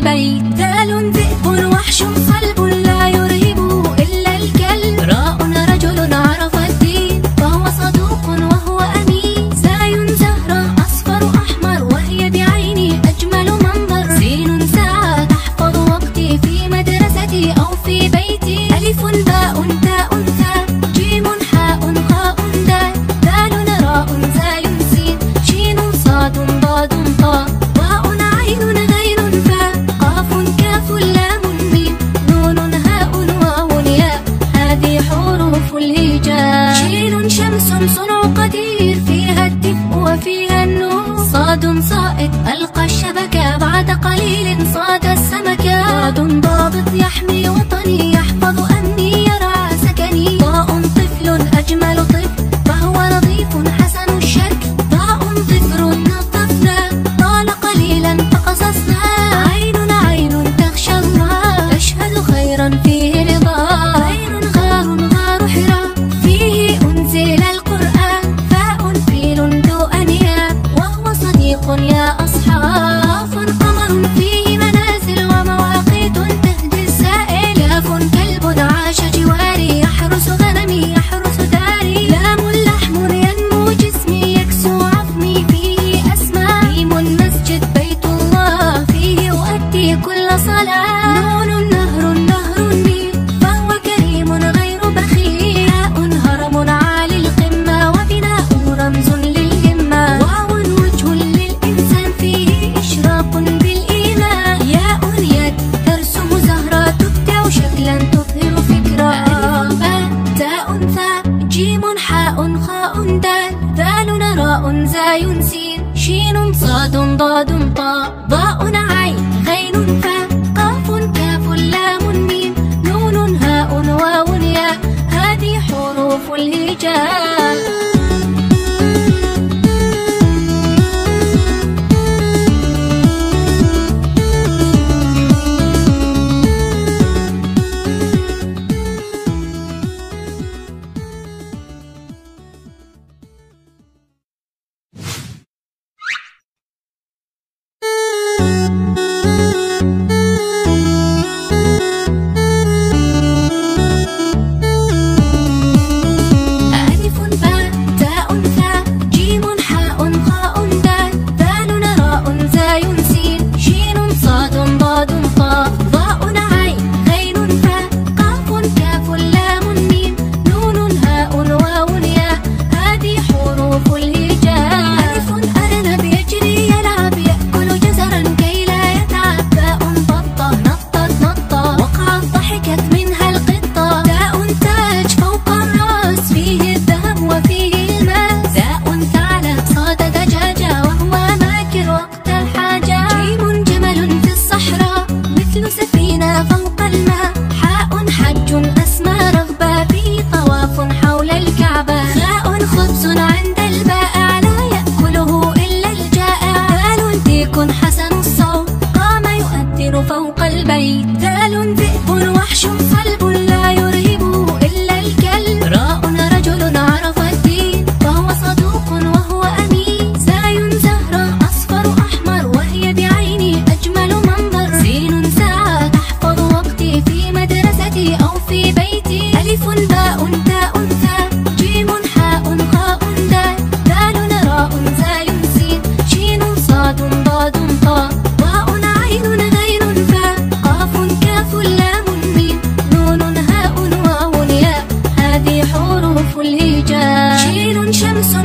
Everybody ورد صائد ألقى الشبكة بعد قليل صاد السمكة. ورد ضابط يحمي وطني زاي سين شين صاد ضاد طاء ضاء عين.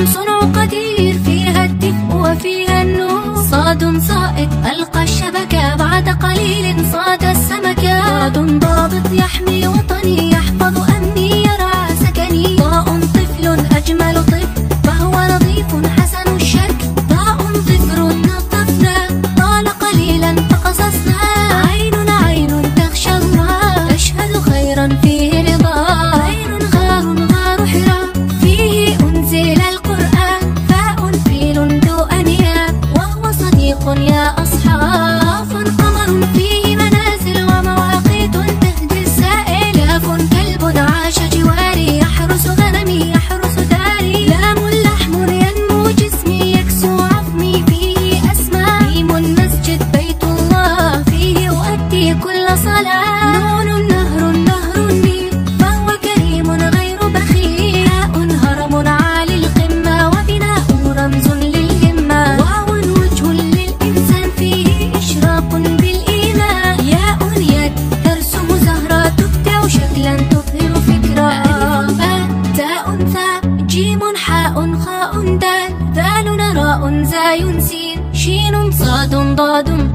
صنع قدير فيها الدفء وفيها النور. صاد صائد ألقى الشبكة بعد قليل صاد السمكة. ضاد ضابط كل صلاة. نون نهر نهر النيل. فهو كريم غير بخيل. هاء هرم عالي القمة. وبناؤه رمز للهمة. واو وجه للإنسان فيه إشراق بالإيمان ياء يد ترسم زهرة. تبدع شكلا تظهر فكرة. ألف باء تاء ثاء جيم حاء خاء دال ذال راء زاي سين. شين صاد ضاد